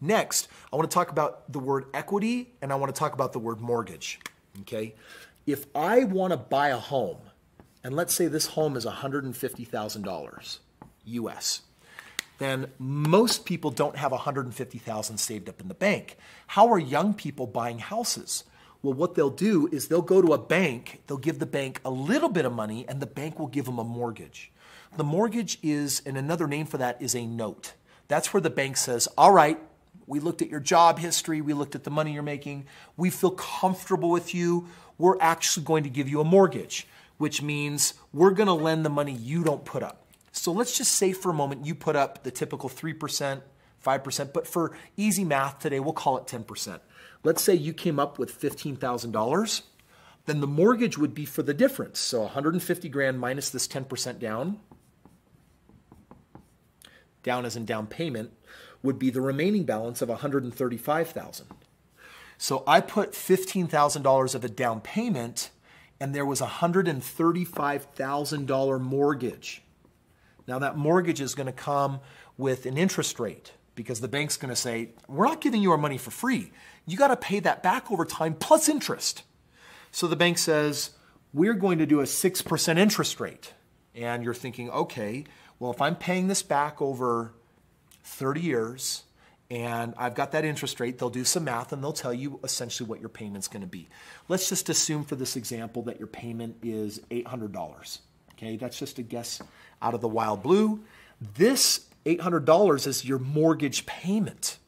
Next, I want to talk about the word equity and I want to talk about the word mortgage. Okay? If I want to buy a home, and let's say this home is $150,000 US, then most people don't have 150,000 saved up in the bank. How are young people buying houses? Well, what they'll do is they'll go to a bank, they'll give the bank a little bit of money, and the bank will give them a mortgage. The mortgage is, and another name for that is a note. That's where the bank says, all right, we looked at your job history, we looked at the money you're making, we feel comfortable with you, we're actually going to give you a mortgage, which means we're going to lend the money you don't put up. So let's just say for a moment you put up the typical 3%, 5%, but for easy math today, we'll call it 10%. Let's say you came up with $15,000, then the mortgage would be for the difference. So 150 grand minus this 10% down, down as in down payment, would be the remaining balance of 135,000. So I put $15,000 of a down payment and there was a $135,000 mortgage. Now that mortgage is going to come with an interest rate because the bank's going to say, we're not giving you our money for free. You got to pay that back over time plus interest. So the bank says, we're going to do a 6% interest rate. And you're thinking, okay, well, if I'm paying this back over 30 years and I've got that interest rate, they'll do some math and they'll tell you essentially what your payment's going to be. Let's just assume for this example that your payment is $800. Okay, that's just a guess out of the wild blue. This $800 is your mortgage payment.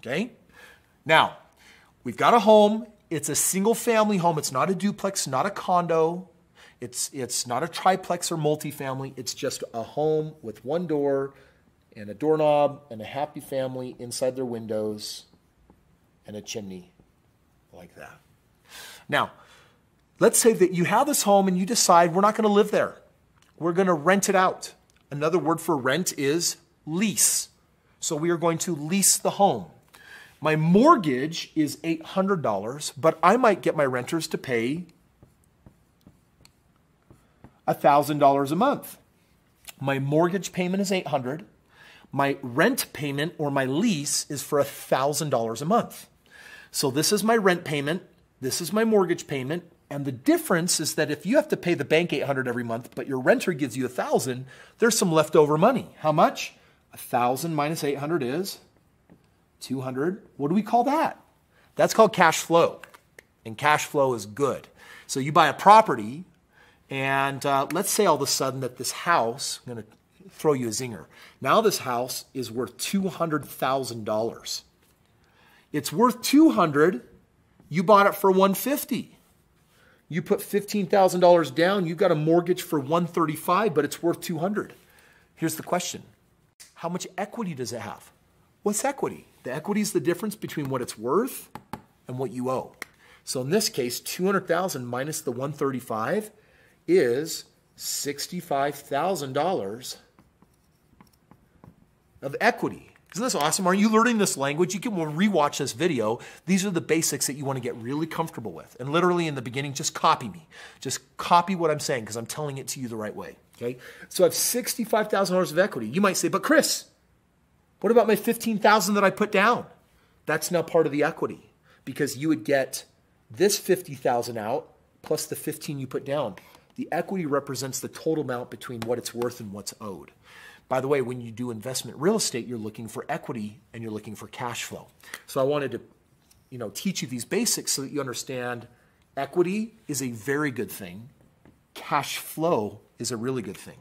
Okay? Now, we've got a home. It's a single family home. It's not a duplex, not a condo. It's, it's not a triplex or multifamily. It's just a home with one door and a doorknob and a happy family inside their windows and a chimney like that. Now, let's say that you have this home and you decide we're not going to live there. We're going to rent it out. Another word for rent is lease. So we are going to lease the home. My mortgage is $800, but I might get my renters to pay $1,000 a month. My mortgage payment is 800. My rent payment or my lease is for $1,000 a month. So this is my rent payment, this is my mortgage payment, and the difference is that if you have to pay the bank 800 every month, but your renter gives you 1000, there's some leftover money. How much? 1000 minus 800 is 200. What do we call that? That's called cash flow. And cash flow is good. So you buy a property, and uh, let's say all of a sudden that this house, I'm going to throw you a zinger. Now this house is worth $200,000. It's worth 200. You bought it for 150. You put $15,000 down, you got a mortgage for 135, but it's worth 200. Here's the question. How much equity does it have? What's equity? The equity is the difference between what it's worth and what you owe. So in this case, 200,000 minus the 135 is $65,000 of equity. Isn't this awesome? Aren't you learning this language? You can rewatch this video. These are the basics that you want to get really comfortable with. And literally in the beginning, just copy me. Just copy what I'm saying because I'm telling it to you the right way. Okay? So I have $65,000 of equity. You might say, but Chris, what about my 15,000 that I put down? That's now part of the equity because you would get this 50,000 out plus the 15 you put down. The equity represents the total amount between what it's worth and what's owed. By the way, when you do investment real estate, you're looking for equity and you're looking for cash flow. So I wanted to, you know, teach you these basics so that you understand equity is a very good thing. Cash flow is a really good thing.